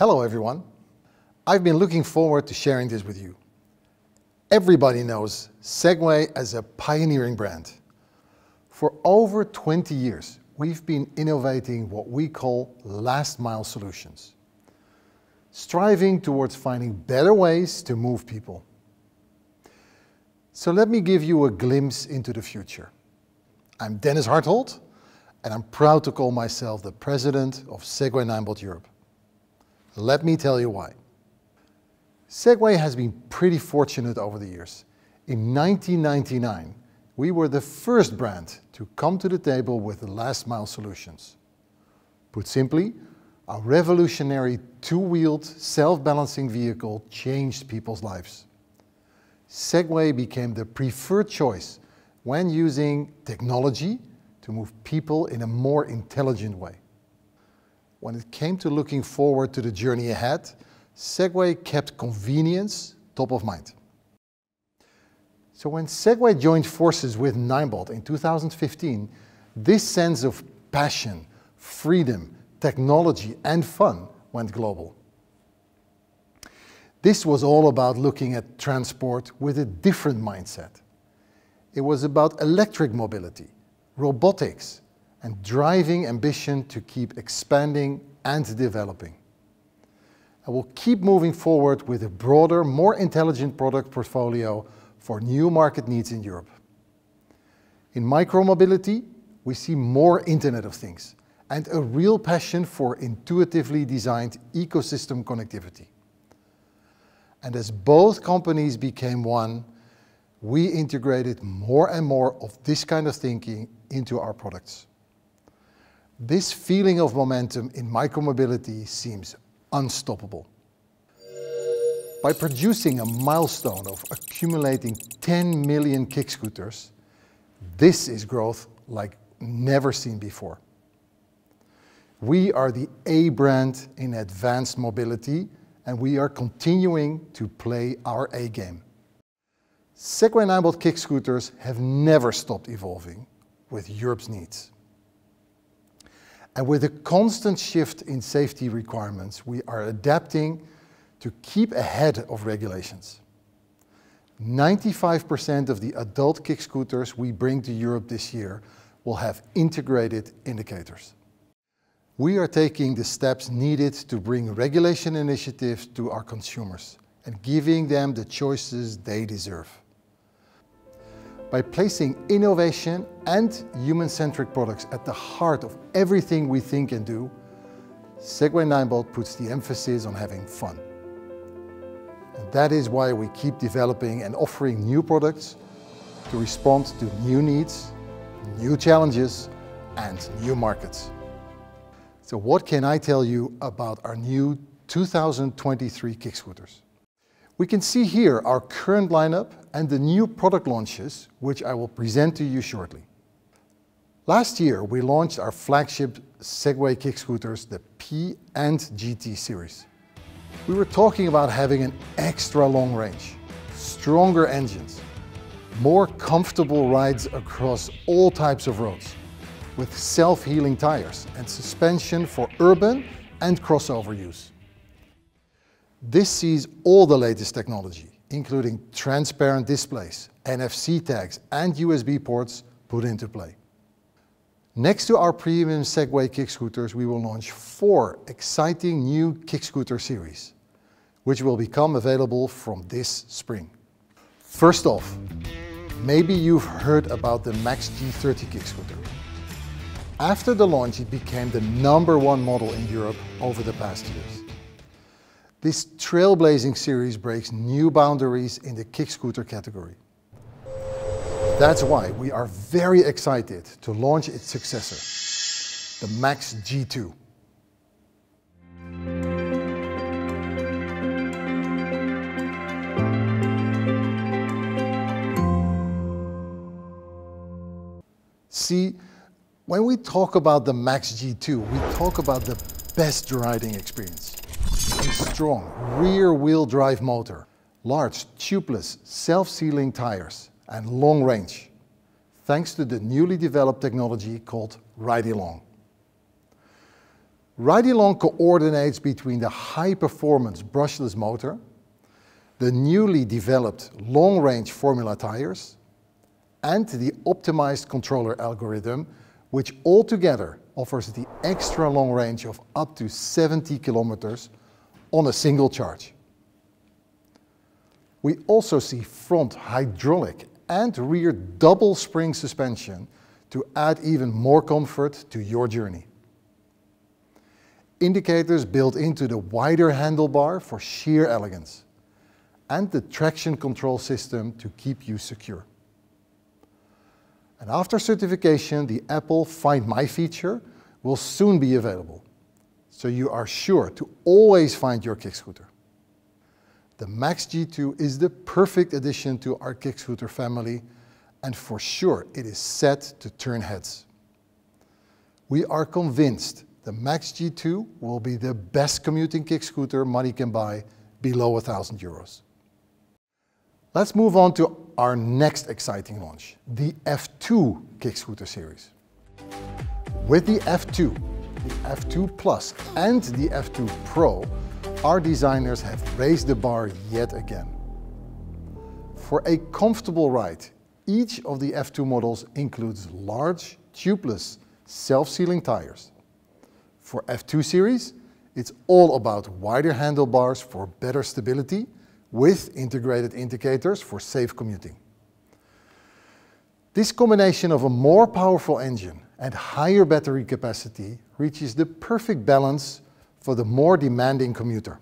Hello everyone. I've been looking forward to sharing this with you. Everybody knows Segway as a pioneering brand. For over 20 years, we've been innovating what we call last mile solutions, striving towards finding better ways to move people. So let me give you a glimpse into the future. I'm Dennis Harthold, and I'm proud to call myself the president of Segway Ninebot Europe. Let me tell you why. Segway has been pretty fortunate over the years. In 1999, we were the first brand to come to the table with the last mile solutions. Put simply, our revolutionary two-wheeled self-balancing vehicle changed people's lives. Segway became the preferred choice when using technology to move people in a more intelligent way. When it came to looking forward to the journey ahead, Segway kept convenience top of mind. So when Segway joined forces with Ninebot in 2015, this sense of passion, freedom, technology and fun went global. This was all about looking at transport with a different mindset. It was about electric mobility, robotics, and driving ambition to keep expanding and developing. And we'll keep moving forward with a broader, more intelligent product portfolio for new market needs in Europe. In micromobility, we see more Internet of Things and a real passion for intuitively designed ecosystem connectivity. And as both companies became one, we integrated more and more of this kind of thinking into our products. This feeling of momentum in micromobility seems unstoppable. By producing a milestone of accumulating 10 million kick scooters, this is growth like never seen before. We are the A brand in advanced mobility, and we are continuing to play our A game. Segway Ninebot kick scooters have never stopped evolving with Europe's needs. And with a constant shift in safety requirements, we are adapting to keep ahead of regulations. 95% of the adult kick scooters we bring to Europe this year will have integrated indicators. We are taking the steps needed to bring regulation initiatives to our consumers and giving them the choices they deserve. By placing innovation and human-centric products at the heart of everything we think and do, Segway Ninebot puts the emphasis on having fun. And that is why we keep developing and offering new products to respond to new needs, new challenges, and new markets. So what can I tell you about our new 2023 kick scooters? We can see here our current lineup and the new product launches, which I will present to you shortly. Last year, we launched our flagship Segway kick scooters, the P and GT series. We were talking about having an extra long range, stronger engines, more comfortable rides across all types of roads, with self-healing tires and suspension for urban and crossover use. This sees all the latest technology, including transparent displays, NFC tags and USB ports put into play. Next to our premium Segway kick scooters, we will launch four exciting new kick scooter series, which will become available from this spring. First off, maybe you've heard about the Max G30 kick scooter. After the launch, it became the number one model in Europe over the past years. This trailblazing series breaks new boundaries in the kick scooter category. That's why we are very excited to launch its successor, the Max G2. See, when we talk about the Max G2, we talk about the best riding experience. Strong rear-wheel drive motor, large tubeless self-sealing tires, and long range, thanks to the newly developed technology called RideyLONG. RideyLONG coordinates between the high-performance brushless motor, the newly developed long-range Formula tires, and the optimized controller algorithm, which altogether offers the extra long range of up to 70 kilometers on a single charge. We also see front hydraulic and rear double spring suspension to add even more comfort to your journey. Indicators built into the wider handlebar for sheer elegance and the traction control system to keep you secure. And after certification, the Apple Find My feature will soon be available, so you are sure to always find your kick scooter. The Max G2 is the perfect addition to our kick scooter family, and for sure it is set to turn heads. We are convinced the Max G2 will be the best commuting kick scooter money can buy below 1,000 euros. Let's move on to our next exciting launch, the F2 kick scooter series. With the F2, the F2 Plus and the F2 Pro, our designers have raised the bar yet again. For a comfortable ride, each of the F2 models includes large, tubeless, self-sealing tires. For F2 series, it's all about wider handlebars for better stability with integrated indicators for safe commuting. This combination of a more powerful engine and higher battery capacity reaches the perfect balance for the more demanding commuter.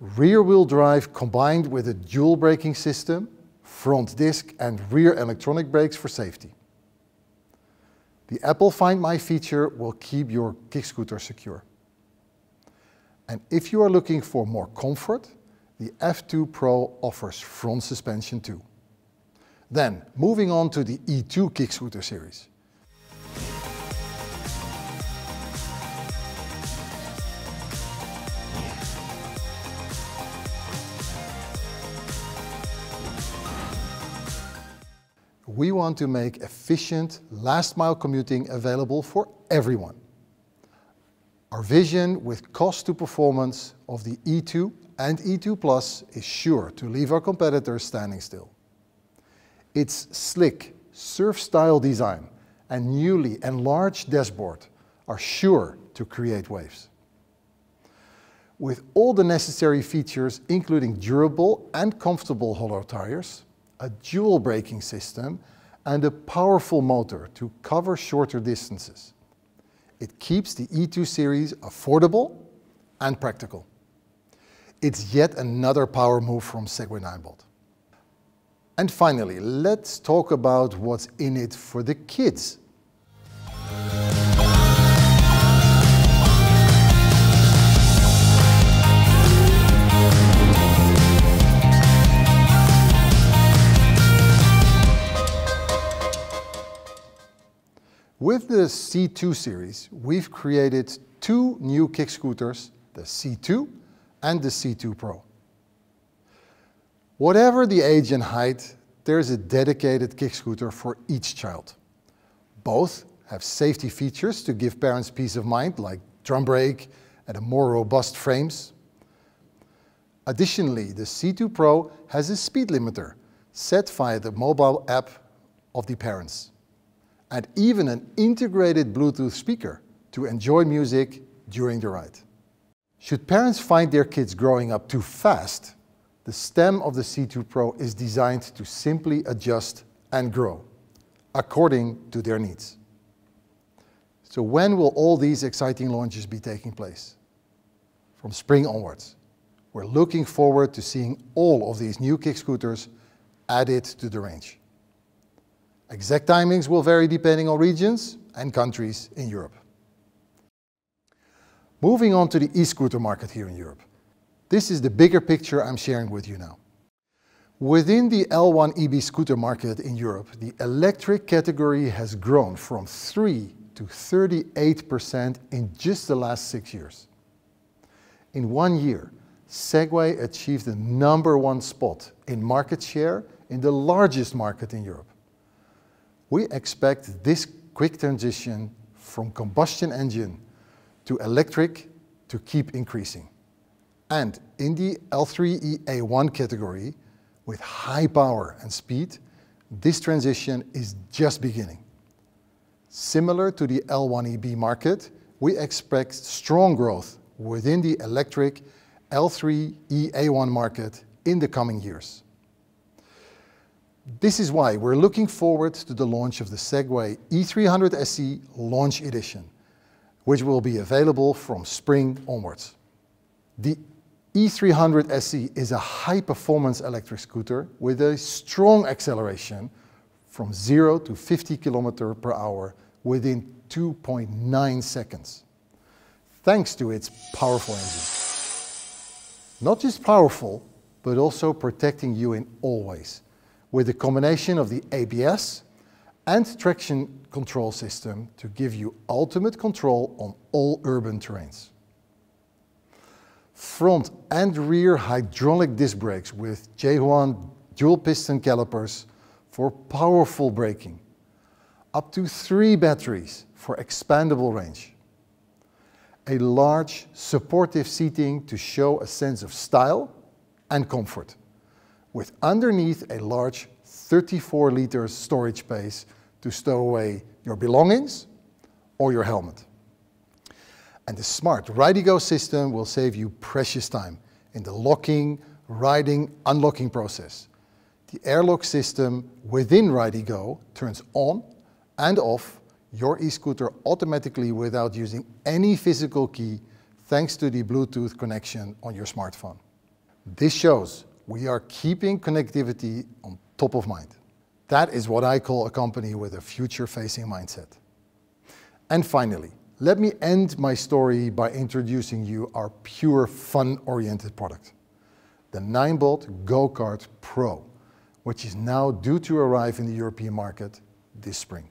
Rear-wheel drive combined with a dual braking system, front disc and rear electronic brakes for safety. The Apple Find My feature will keep your kick scooter secure. And if you are looking for more comfort, the F2 Pro offers front suspension too. Then, moving on to the E2 kick scooter series. We want to make efficient last mile commuting available for everyone. Our vision with cost to performance of the E2 and E2 Plus is sure to leave our competitors standing still. Its slick, surf-style design and newly enlarged dashboard are sure to create waves. With all the necessary features, including durable and comfortable hollow tires, a dual braking system, and a powerful motor to cover shorter distances. It keeps the E2 series affordable and practical. It's yet another power move from Segway Ninebot. And finally, let's talk about what's in it for the kids. With the C2 series, we've created two new kick scooters, the C2 and the C2 Pro. Whatever the age and height, there's a dedicated kick scooter for each child. Both have safety features to give parents peace of mind, like drum brake and a more robust frames. Additionally, the C2 Pro has a speed limiter set via the mobile app of the parents and even an integrated Bluetooth speaker to enjoy music during the ride. Should parents find their kids growing up too fast, the stem of the C2 Pro is designed to simply adjust and grow according to their needs. So when will all these exciting launches be taking place? From spring onwards. We're looking forward to seeing all of these new kick scooters added to the range. Exact timings will vary depending on regions and countries in Europe. Moving on to the e-scooter market here in Europe. This is the bigger picture I'm sharing with you now. Within the L1e-B scooter market in Europe, the electric category has grown from 3 to 38% in just the last six years. In one year, Segway achieved the number one spot in market share in the largest market in Europe. We expect this quick transition from combustion engine to electric to keep increasing. And in the L3e-A1 category, with high power and speed, this transition is just beginning. Similar to the L1e-B market, we expect strong growth within the electric L3e-A1 market in the coming years. This is why we're looking forward to the launch of the Segway E300 SE Launch Edition, which will be available from spring onwards. The E300 SE is a high-performance electric scooter with a strong acceleration from 0 to 50 km per hour within 2.9 seconds, thanks to its powerful engine. Not just powerful, but also protecting you in all ways, with a combination of the ABS and traction control system to give you ultimate control on all urban terrains front and rear hydraulic disc brakes with J.Juan dual piston calipers for powerful braking, up to three batteries for expandable range, a large supportive seating to show a sense of style and comfort, with underneath a large 34 litre storage space to stow away your belongings or your helmet. And the smart RideyGo system will save you precious time in the locking, riding, unlocking process. The airlock system within RideyGo turns on and off your e-scooter automatically without using any physical key thanks to the Bluetooth connection on your smartphone. This shows we are keeping connectivity on top of mind. That is what I call a company with a future-facing mindset. And finally, let me end my story by introducing you our pure fun-oriented product, the Ninebot Go-Kart Pro, which is now due to arrive in the European market this spring.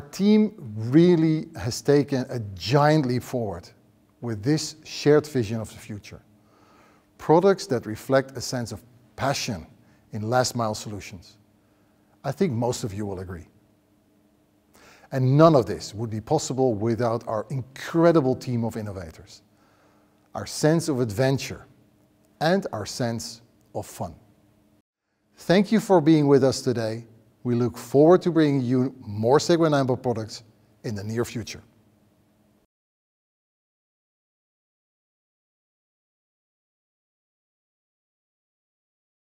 Our team really has taken a giant leap forward with this shared vision of the future. Products that reflect a sense of passion in last mile solutions. I think most of you will agree. And none of this would be possible without our incredible team of innovators, our sense of adventure, and our sense of fun. Thank you for being with us today we look forward to bringing you more Segway Ninebot products in the near future.